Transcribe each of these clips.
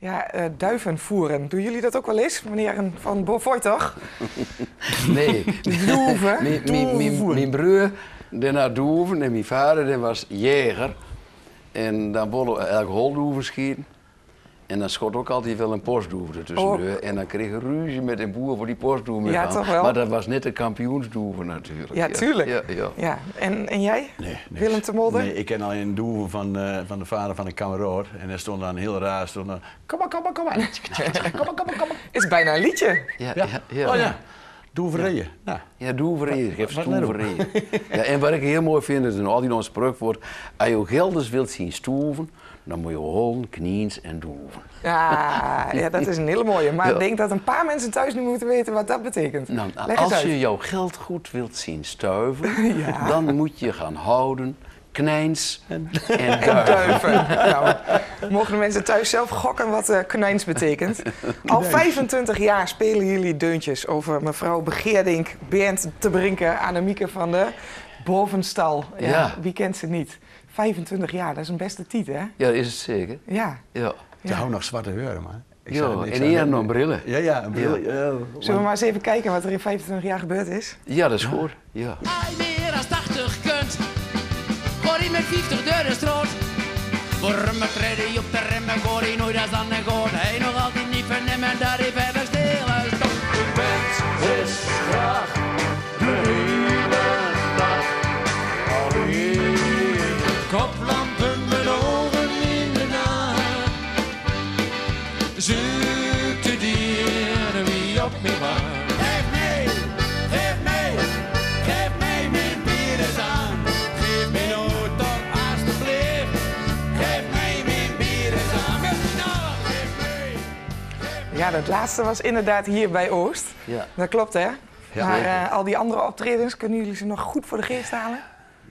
Ja, uh, duiven voeren. Doen jullie dat ook wel eens, meneer Van Beaufort, toch? Nee. Doeven? Mijn broer, die naar Doeven en mijn vader die was jager. En dan wilden we elk holdoeven schieten. En dan schot ook altijd wel een postdoever ertussen. En dan kreeg een ruzie met een boer voor die postdoever. Ja, toch wel? Maar dat was net de kampioensdoever natuurlijk. Ja, tuurlijk. Ja, ja. ja. En, en jij? Nee, Willem te Molder? Nee, ik ken alleen een doever van, uh, van de vader van een kameraad. En hij stond dan heel raar, stond dan... Kom maar, kom maar, kom maar. Kom maar, kom maar, kom maar. Is bijna een liedje. Ja, ja. ja. Oh ja. Doeverijen. Ja, ja doeverijen. Geef stoeverijen. ja, en wat ik heel mooi vind, is al die ons spreukwoord. Als je gelders wilt zien stoeven, dan moet je holen, kniens en doeven. Ja, ja, dat is een hele mooie. Maar ik denk dat een paar mensen thuis nu moeten weten wat dat betekent. Nou, als je jouw geld goed wilt zien stuiven, dan moet je gaan houden, knijns en, en duiven. nou, mogen de mensen thuis zelf gokken wat uh, knijns betekent. Al 25 jaar spelen jullie deuntjes over mevrouw Begeerdink, Bernd te Brinken, Annemieke van de Bovenstal. Ja, ja. Wie kent ze niet? 25 jaar, dat is een beste titel, hè? Ja, is het zeker. Ja. ja. Ze houden nog zwarte heuren, man. Ik ja, en hier nog brillen. Ja, ja, een bril. Ja. Zullen we maar eens even kijken wat er in 25 jaar gebeurd is? Ja, dat is goed. Ja. Hij meer dan 80 kunt, gooi hij met 50 deur de stroot. Voor me treden op de remmen, gooi hij nooit als dan en gooi hij nog altijd niet vernemen dat hij verder stil is. De mens is graag de hele dag alleen. Koplampen met ogen in de nacht. Zoek de dieren wie op me wacht. Ja, dat laatste was inderdaad hier bij Oost. Ja. Dat klopt, hè? Ja. maar uh, al die andere optredens, kunnen jullie ze nog goed voor de geest halen?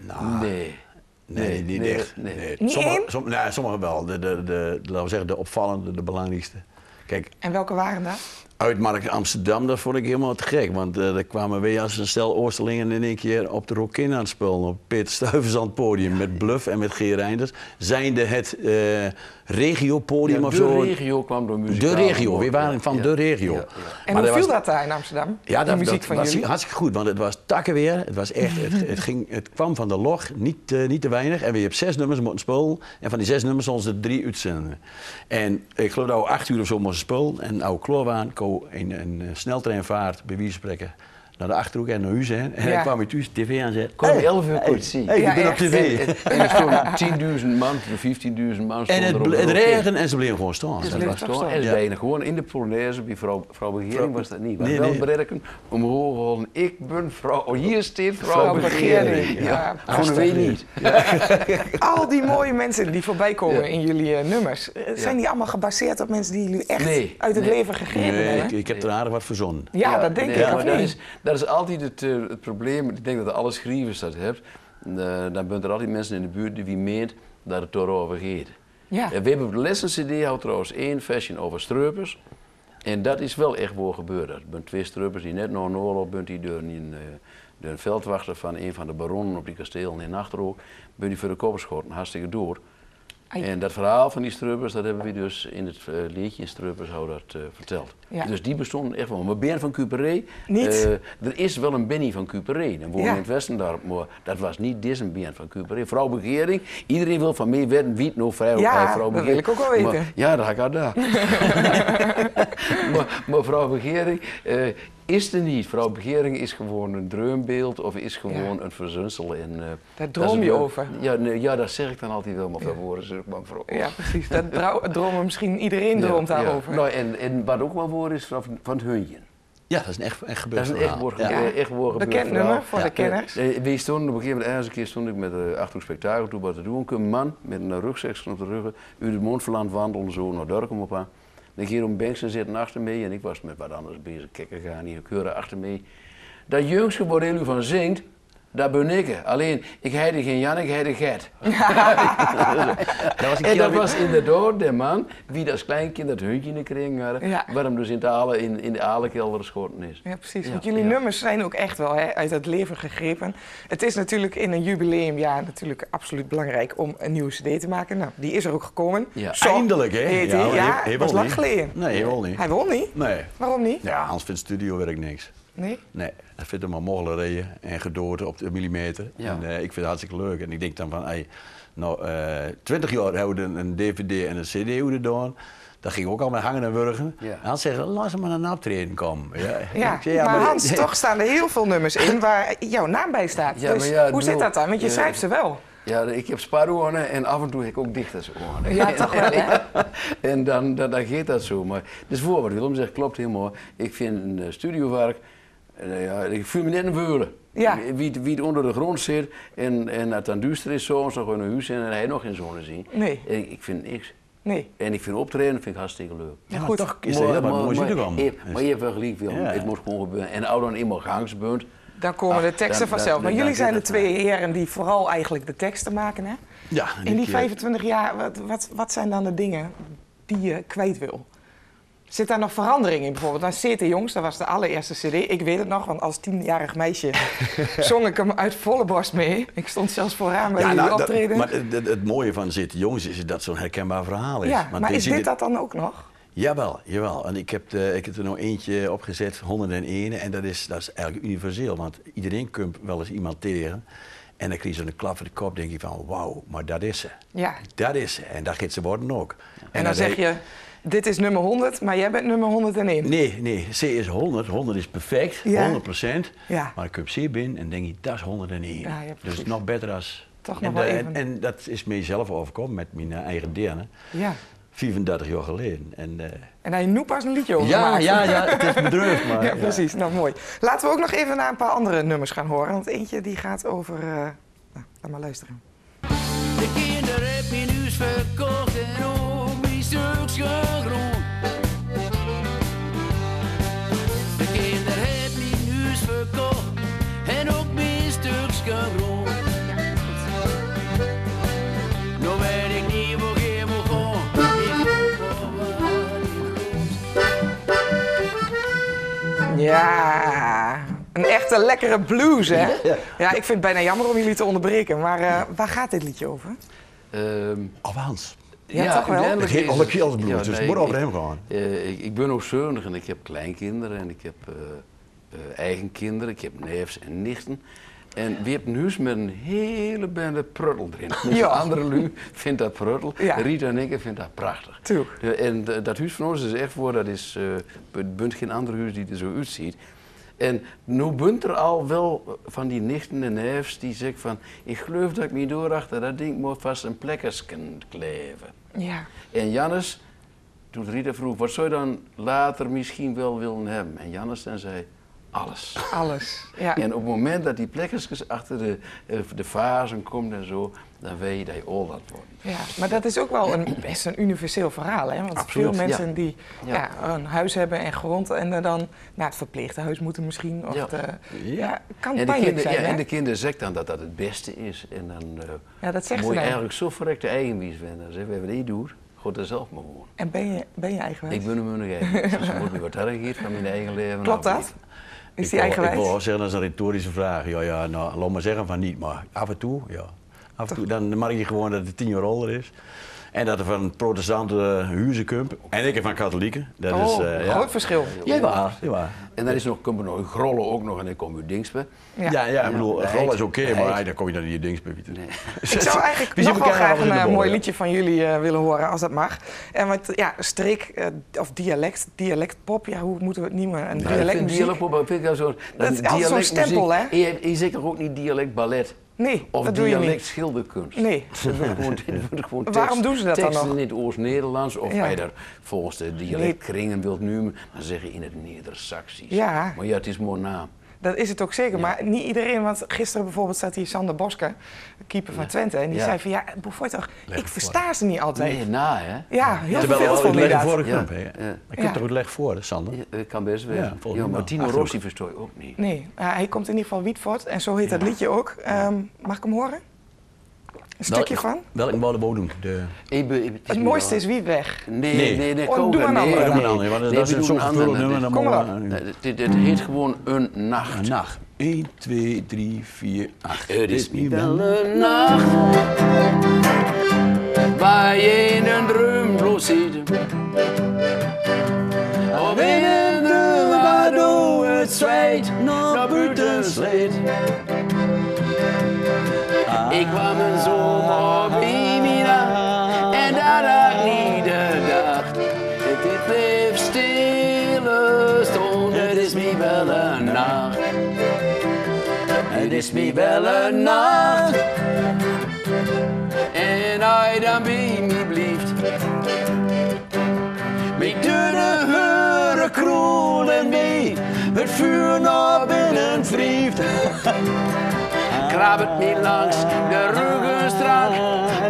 Nou, Nee. nee, niet nee, echt. nee. Nee. Niet Sommige, som, nou, sommige wel. De, de, de, laten we zeggen, de opvallende, de belangrijkste. Kijk, En welke waren dat? Uitmarkt Amsterdam, dat vond ik helemaal te gek. Want uh, er kwamen weer als een stel Oosterlingen in één keer op de Rockin aan het spelen. Op Peter aan het podium met Bluff en met Geer Reinders. Zijnde het uh, regiopodium Ja, of de zo. regio kwam door muziek. De regio, we waren van de regio. Ja, ja. En Maar hoe dat viel was- dat daar in Amsterdam? Ja, de dat, muziek dat van was jullie? hartstikke goed, want het was takkenweer. Het, was echt, het, het, ging, het kwam van de log, niet, eh, niet te weinig. En we hebben zes nummers moeten spelen. En van die zes nummers ons er drie uitzenden. En ik geloof dat we acht uur of zo moesten spelen. En oude Kloorwaan, ko een, een, eh, sneltreinvaart, bij wie spreken, naar de Achterhoek en naar huis. Hè. En Ja. dan kwam ik thuis tv aan en zei... 11 uur hey, kort zien. hey, Ja, ik ben op tv. En er stonden 10.000 man, 15.000 man. En het, regen en ze bleven gewoon staan. Dat bleef was toch toch? staan. En ze gewoon in de Polonaise, bij vrouw, vrouw Begering was dat niet. Maar Nee, wel nee. bereiken, omhoog houden. Ik ben vrouw, oh, hier staat vrouw, Vrouw Begering. Ja, ja. Gewoon weet niet. Al die mooie mensen die voorbij komen in jullie eh, nummers, eh, zijn die allemaal gebaseerd op mensen die jullie echt Nee, uit het nee. leven gegrepen Nee, ik, hebben? ik heb er aardig wat verzonnen. Ja, dat denk ik dat is, altijd het, eh, het probleem. Ik denk dat alle schrijvers dat hebben. Eh, dan zijn er altijd mensen in de buurt die wie meent dat het erover gaat. Ja. En we hebben op de lessen CD houdt trouwens één fashion over streupers. En dat is wel echt waar gebeurd. Er zijn twee streupers die net na een oorlog bent die door een, eh, door een veldwachter van een van de baronnen op die kastelen in Achterhoek, bent die voor de kop geschoten, hartstikke door. Ai. En dat verhaal van die struppers, dat hebben we dus in het eh, liedje in Struppers hou dat eh, verteld. Ja. Dus die bestonden echt wel. Maar Ben van Cuperé, Niet? eh, er is wel een Benny van Cuperé. Dan wonen Ja. in het Westendorp, maar dat was niet deze Ben van Cuperé. Vrouw Begering, iedereen wil van mij weten wie het nou vrouw, Ja, vrouw dat Begering. wil ik ook wel Maar- weten. ja, dat ga ik daar. maar, maar vrouw Begering is er niet. Vrouw Begering is gewoon een droombeeld of is gewoon een verzunsel. En, eh, Daar dat droom je over. Ja, nee, ja, dat zeg ik dan altijd wel, maar van woorden zeg ik maar vrouw. Ja, precies. Dat dromen misschien iedereen droomt Ja, ja. daarover. Nou, en, en wat ook wel woord is van, van het hunje. Ja, dat is een echt, echt gebeurd Dat is een echt woord, Ja. ja. echt woord Bekend nummer voor de kenners. Eh, we stonden op een gegeven moment, ergens een keer stond ik met de Achterhoek Spektakel toe wat te doen. Een man met een rugzak op de rug, uit het Mondverland wandelen zo naar Dorkum op aan. Ging om Banksen zitten achter mij en ik was met wat anders bezig. Kijk, gaan hier, keuren achter mij. Dat jongske waar u van zingt, Dat ben ik. Alleen, ik heette geen Jan, ik heette Gert. Dat was een En dat was inderdaad de man wie als kleinkind dat hutje in de kring had, Ja. waarom dus in, het ale, in, in de alekelder geschoten is. Ja, precies. Ja, Want jullie ja. nummers zijn ook echt wel hè, uit het leven gegrepen. Het is natuurlijk in een jubileumjaar natuurlijk absoluut belangrijk om een nieuwe cd te maken. Nou, die is er ook gekomen. Ja. Zo Eindelijk, hè? heet Ja, hij was wil lang niet. geleden. Nee, hij wil niet. Hij wil niet. Nee. Waarom niet? Ja, Hans vindt studiowerk niks. Nee? Nee, dat vindt hem maar mogelijkheden en gedood op de millimeter. Ja. En, eh, ik vind het hartstikke leuk. En ik denk dan van, hey, nou, eh 20 jaar hebben we een, dvd en een cd gedaan. Daar ging ik ook al mee hangen en wurgen. Ja. En hij zegt, laat ze maar naar een optreden komen. Ja, Ja, Ik zeg, maar Hans, toch staan er heel veel nummers in waar jouw naam bij staat. Ja, dus maar ja, hoe zit dat dan? Want je ja. schrijft ze wel. Ja, ik heb spaarhoornen en af en toe heb ik ook dichtershoornen. Ja, toch wel, hè? En dan, dan, dan gaat dat zo. Maar dus voor wat Willem zegt, klopt helemaal. Ik vind een eh, studiowerk, eh, ja, ik voel me net een veulen. Ja. Wie, wie het onder de grond zit en, en het dan duister is, zo, zo gewoon een huis in en hij nog geen zon zien. Nee. Ik, ik vind niks. Nee. En ik vind optreden vind ik hartstikke leuk. Ja, goed. toch is heel uitgekomen. je- maar je hebt wel gelijk, Willem. Het moet gewoon gebeuren. En als dan eenmaal gangs bent, Dan komen Ach, de teksten dan- vanzelf. dan- Maar dan jullie zijn de twee heren die vooral eigenlijk de teksten maken, hè? Ja, In die keer- 25 jaar, wat, wat, wat zijn dan de dingen die je kwijt wil? Zit daar nog verandering in bijvoorbeeld? Dan CT Jongs, dat was de allereerste cd. Ik weet het nog, want als tienjarig meisje zong ik hem uit volle borst mee. Ik stond zelfs vooraan bij Ja, jullie nou, dat- optreden. maar het, mooie van Zitten Jongens is dat zo'n herkenbaar verhaal is. ja, Want maar is dit dat dan ook nog? Jawel, jawel. En ik heb, de, ik heb er nog eentje opgezet, 101. En dat is, dat is eigenlijk universeel. Want iedereen komt wel eens iemand tegen. En dan krijg je zo'n klap voor de kop. denk je van, wauw, maar dat is ze. Ja. Dat is ze. En dat gaat ze worden ook. En dan zeg je, dit is nummer 100, maar jij bent nummer 101. Nee, nee, C is 100. 100 is perfect, Ja. 100 procent. Ja. Maar ik kom C binnen en denk je, dat is 101. Ja, ja, dus nog beter als... Toch en, nog wel de- even. en, en dat is mijzelf overkomen met mijn eh, eigen delen. Ja. 34 jaar geleden. En, eh, En je nu pas een liedje over ja, gemaakt. ja, ja, het is bedreigd, maar... Ja, precies. Nou, mooi. Laten we ook nog even naar een paar andere nummers gaan horen. Want eentje die gaat over... eh, nou, laat maar luisteren. De kinderen heb mijn huis verkocht een echte lekkere blues, hè? Ja. Ja, ik vind het bijna jammer om jullie te onderbreken. Maar eh, waar gaat dit liedje over? ehm, Of Hans. Ja, toch wel? Het heet is alle ja, dus het nee, moet over ik- hem gaan. eh, ik, ik ben ook zeunig en ik heb kleinkinderen en ik heb eh, eh, eigen kinderen. Ik heb neefs en nichten. En we hebben een huis met een hele bende pruttel erin. Ja. andere lui vindt dat pruttel. Ja. Rita en ik vinden dat prachtig. Tuurlijk. Ja, en dat huis van ons is echt voor, dat is, eh het bunt geen ander huis die er zo uitziet. En nu bunt er al wel van die nichten en neefs die zeggen van, ik geloof dat ik me doorachter dat ding moet vast een plekkersken kleven. Ja. En Jannes, toen Rita vroeg, wat zou je dan later misschien wel willen hebben? En Jannes dan zei, alles. Alles. Ja. En op het moment dat die plekjes achter de, eh, de vazen komt en zo, dan weet je dat je al dat wordt. ja. Maar dat is ook wel een, best een universeel verhaal, hè? Want Absoluut, veel mensen ja. die ja. Ja. een huis hebben en grond en er dan naar het verpleeghuis moeten misschien. Of Ja. Ja. ja. kan En pijnlijk kinderen, zijn, hè? en de kinderen zeggen dan dat dat het beste is. En dan eh Ja, dat zegt moet je dan. eigenlijk zo verrekte eigenwies vinden. Dan zeggen we, wat je doet, God er zelf maar wonen. En ben je, ben je eigenwijs? Ik ben een mijn eigen. Dus moet me wat harder van mijn eigen leven. Klopt Nou, dat? Is Ik die wou- Ik eigenwijs? wil wel zeggen, dat is een retorische vraag. Ja, ja, nou, laat maar zeggen van niet, maar af en toe, ja. Af en toe, dan merk je gewoon dat het tien jaar ouder is. En dat er van protestante huizen komt. En ik van katholieken. Dat oh, is, eh, ja. groot verschil. Jawel, jawel. En dan is nog, komt er nog grollen ook nog en dan kom je dings bij. Ja. Ja, ja, ik bedoel, rol is oké, maar dan kom je dan in je. Nee. Ik zou eigenlijk nog wel graag een eh, mooi ja. liedje van jullie eh, willen horen, als dat mag. En wat, ja, streek eh, of dialect, dialectpop, ja, hoe moeten we het noemen? Een Ja, ik vind dialectmuziek? dialect, maar vind ik wel zo. Dat is altijd zo'n stempel, hè? Je, je zegt toch ook niet dialect ballet? Nee, Of dat doe je dialect schilderkunst? Nee. Dat wordt gewoon, dat wordt gewoon Waarom doen ze dat dan teksten nog? in het Oost-Nederlands of Ja. daar volgens de dialectkringen wilt noemen, dan zeg je in het Neder-Saxisch. Ja. Maar ja, het is mooi naam. Dat is het ook zeker. Maar niet iedereen, want gisteren bijvoorbeeld staat hier Sander Boske, keeper van Twente. En die Ja. zei van ja, toch, ik voor. versta ze niet altijd. Nee, na hè? Ja, heel Terwijl veel voor dat. voor de Ja. knop, hè? Ja. Ik heb Ja. toch het leg voor, hè, Sander? Ja, dat kan best wel. Ja, Ja, mij maar. Tino Achterhoek. Rossi verstoor je ook niet. Nee, uh, hij komt in ieder geval Wietvoort en zo heet dat liedje ook. Ehm, mag ik hem horen? Een stukje Welk- van? Welk doen? De... Ik ben- ik- het mooiste wel- is Wietweg. Nee, Nee. nee, nee. Oh, doe maar een nee, nee. andere, want Nee, dat is zo'n andere. nummer. dan Kom maar mogen we- Nee, dit, heet gewoon een nacht. Een nacht. 1, 2, 3, 4, 8. Het is niet wel een nacht waar je in een droombloed zit. Of in een droom waardoor het zweet naar buiten sleet. Ik kwam een zomer bij middag en dat had ik niet gedacht. Het bleef stille stond, het is me wel een nacht. Het is me wel een nacht. En hij dan bij me blijft. Met de heuren kroel en mee, het vuur naar binnen wrijft. Rabat niet langs de Rugenstraat,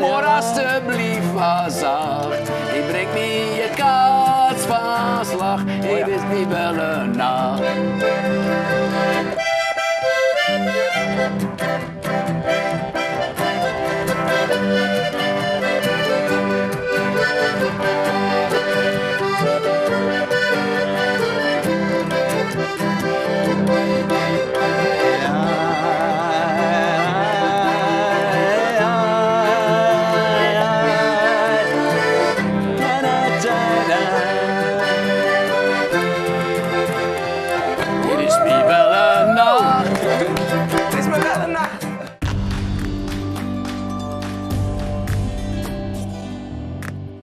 maar alsjeblieft zacht. Ik breng niet je kaats van slag, oh ik wist niet wel een nacht.